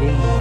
Peace.